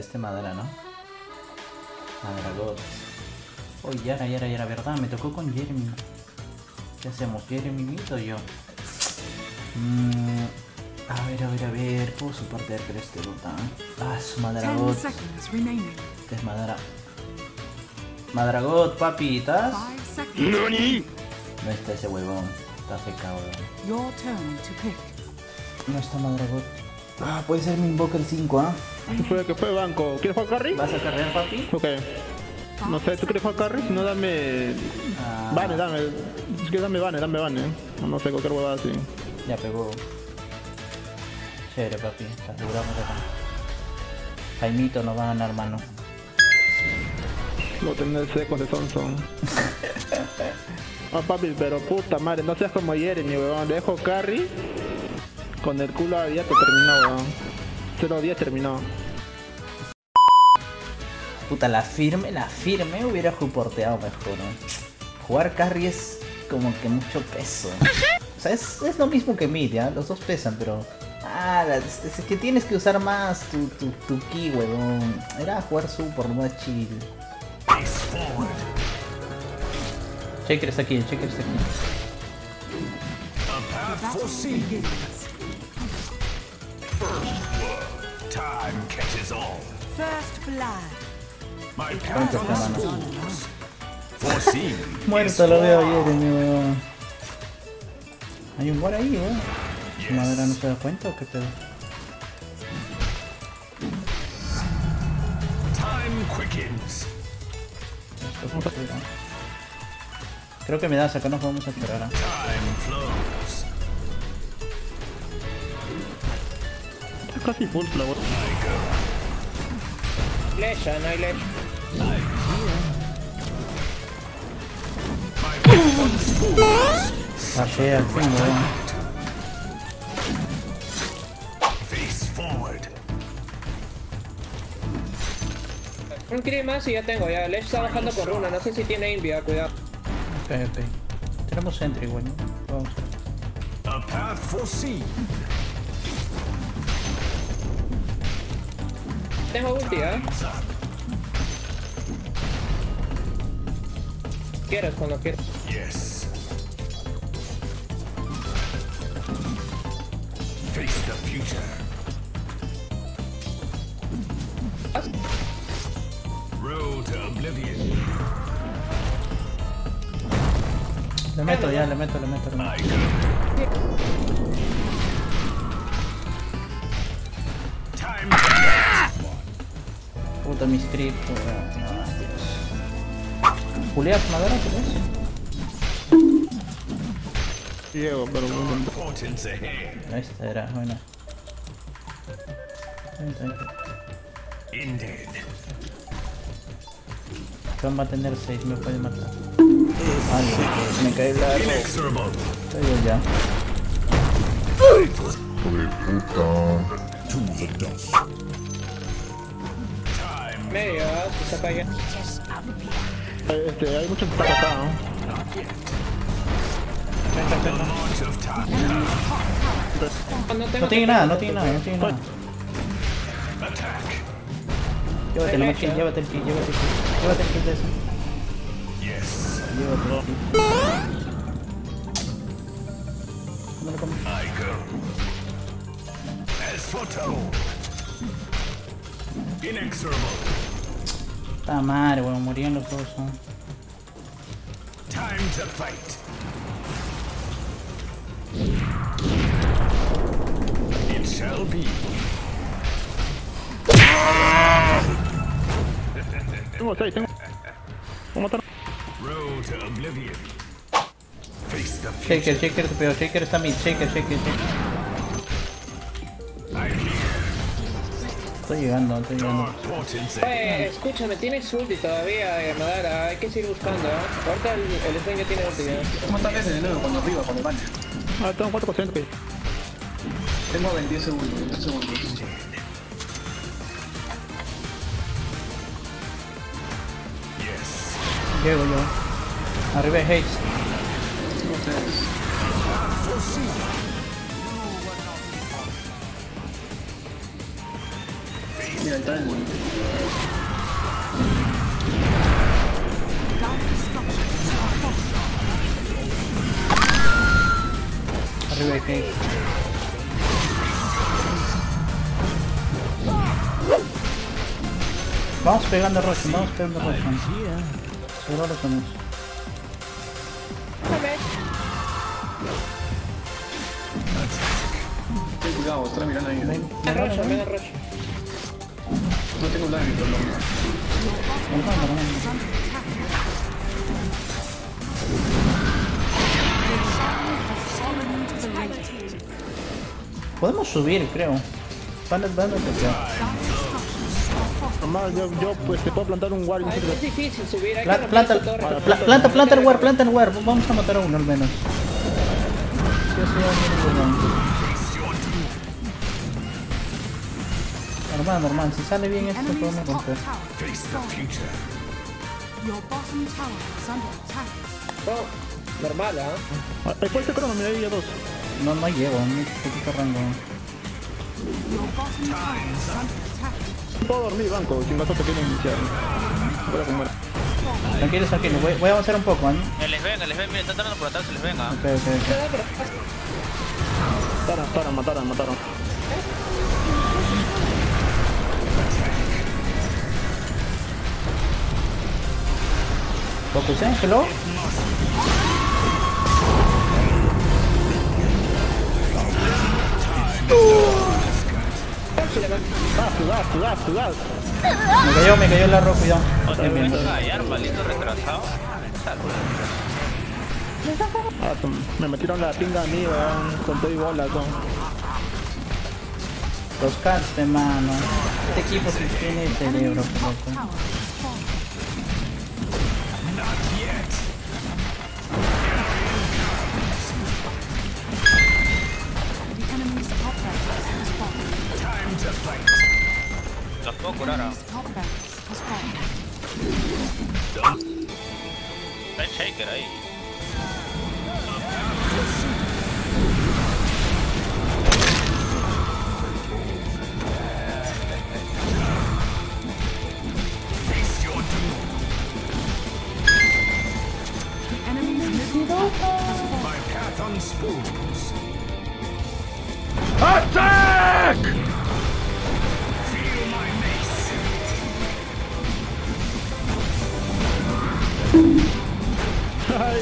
este Madara, ¿no? Madara God. Oh, Yara, Yara, Yara, verdad, me tocó con Jeremy. ¿Qué hacemos? ¿Jeremy Mito o yo? Mm, a ver, a ver, a ver. ¿Puedo soportar que este bota? Ah, su. Este es Madara. Madara God, papi, ¿estás? Five seconds. No está ese huevón. Está fecado, weón. Your turn to pick. No está Madara God. Ah, puede ser mi Invoker 5, ¿ah? ¿Qué fue? ¿Qué fue, Banco? ¿Quieres jugar carry? ¿Vas a cargar, papi? Ok. No sé, ¿tú quieres jugar carry? Si no, dame... Ah, Vane, dame. Es que dame Vane, dame Vane. No sé, cualquier huevada así. Ya pegó. Chévere, papi. Aseguramos acá. Jaimito nos va a ganar, mano. Lo tener secos de son son. Ah, papi, pero puta madre, no seas como Jeremy, weón. Dejo carry con el culo abierto terminó, weón. 0-10 terminó. Puta, la firme, la firme hubiera juporteado mejor, ¿no? Jugar carry es como que mucho peso. O sea, es, es lo mismo que mid, ¿ya? Los dos pesan, pero... Ah, la- es, es que tienes que usar más tu, tu, tu ki, huevón. Era jugar super, no es chill. Shaker está aquí, el Shaker está aquí. Time catches all. First blood. My path. Muerto lo veo Jeremy, weón. Hay un war ahí, weón. ¿Su madera no se da cuenta o qué pedo? Time quickens. Creo que me das, acá nos vamos a esperar. ¿ah? Casi full. Flesh, ah, no hay flesh. Pasé al fin. Un kill más y ya tengo, ya. Lesh está bajando con runa, no sé si tiene invia, cuidado. Ok, ok. Tenemos sentry, igual, ¿no? Vamos a A path foreseen. Tengo ulti, ¿eh? Quieres, cuando quieras. Yes. Face the future. Road to oblivion. Le meto ya, le meto, le meto, le meto. Time to. Puta, mi script, weón. Dios. ¿Julias madera, crees? Llego, pero bueno. Esta era, vente. Ended. John va a tener 6, me puede matar. Ay, me cae. Inexorable. Estoy yo ya. To the dust. Time. Medio. Eh, Este, hay muchos que están acá, ¿no? No, no No tiene nada, no tiene nada, no tiene nada. Llévatelo, Machín, llévate el kill, llévate el kill. Llévate el kill de eso. Yes. Llévate el kill. Cómelo, cómelo. I go. As foretold. Inexorable. Puta madre, weón, morían los dos. ¿no? Time to fight. It shall be. Tengo 6, tengo. Voy a matar. Road to oblivion. Face the Shaker. Shaker te pegó, Shaker está mid, Shaker, Shaker, Shaker. Estoy llegando, estoy llegando. Oye, escúchame, tienes ulti todavía, eh, Madara. Hay que seguir buscando, ¿eh? Ahorita el, el Sven ya tiene ulti, ¿eh? ¿Cómo están ese de nuevo cuando arriba, cuando baña? Ah, tengo 4% que. Tengo 20 segundos, 20 segundos. Yes. Llego yo. Arriba hay Haze. Mira, ahí está el... Arriba de Cake. Vamos pegando a Roshan, vamos pegando a Roshan. Seguro lo eso. Ten cuidado, está mirando ahí. Ven, ven, ven, ven. No tengo daño, pero no. Podemos subir, creo. Van a van a yo, yo pues te puedo plantar un Ay, es difícil subir, hay Pla- Planta, esta torre. pla- planta, planta el war, planta el war. Vamos a matar a uno al menos. Sí, sí, Normal, normal. Si sale bien esto, podemos romper. No, normal, ¿ah? Ahí fue este crono, mira ahí ya dos. No, no llego, muy poquito rango. Puedo dormir banco, sin gato te quieren iniciar. Voy a comer. Tranquilos, tranquilos. Voy, voy a avanzar un poco, ¿no? Eh, les venga, les venga, mira, están entrando por atrás, se les venga. Ok, ok, ok. Mataron, mataron, mataron, ¿eh? Hello. Gas, gas, gas. Me cayó, me cayó el arroz, cuidado. Otra Bien, bien. vez retrasado. Ah, me metieron la pinga a mí, weón, con todo y bola, con. Los cats, mano. Este equipo sí tiene cerebro, loco.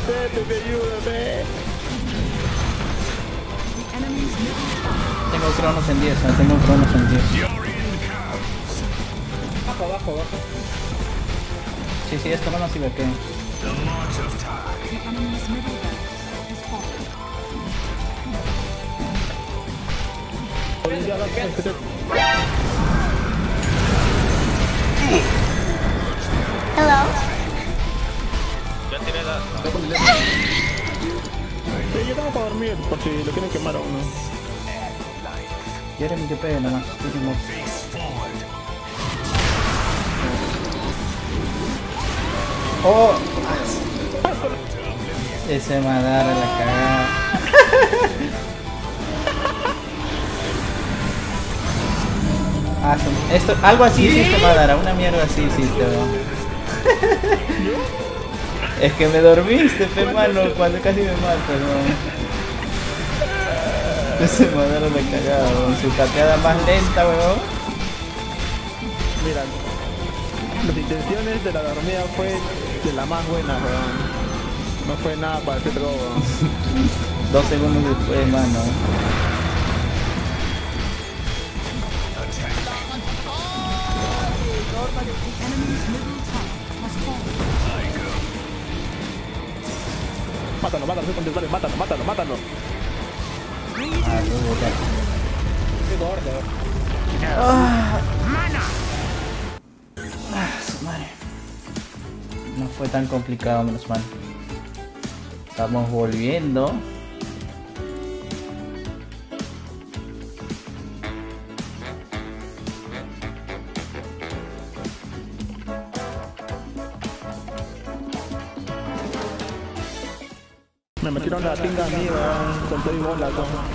Ayúdame. Tengo cronos en 10, ¿eh? tengo cronos en 10. Your end comes. Bajo, bajo, bajo. Sí, sí, esto no nos sirve que. The march Ya tiré la. Sí, yo tengo para dormir, por si lo quieren quemar a uno. Jeremy, que pegue nomás. Último. ¡Oh! Ese Madara la cagada. Ah, esto, algo así hiciste Madara, una mierda así hiciste, ¿no? Es que me dormiste, fe mano, cuando casi me matas, ¿no? Ese Madara la cagada, con su cateada más lenta, weón. Mira, las intenciones de la dormida fue de la más buena, weón. No fue nada para hacer robo. Dos segundos después, mano. Mátalo, mátalo, contemplable, mátalo, mátalo, mátalo. Ah, Qué gordo. Ah, su madre. No fue tan complicado, menos mal. Estamos volviendo. Me metieron la pinga a mí, con todo y bola, con.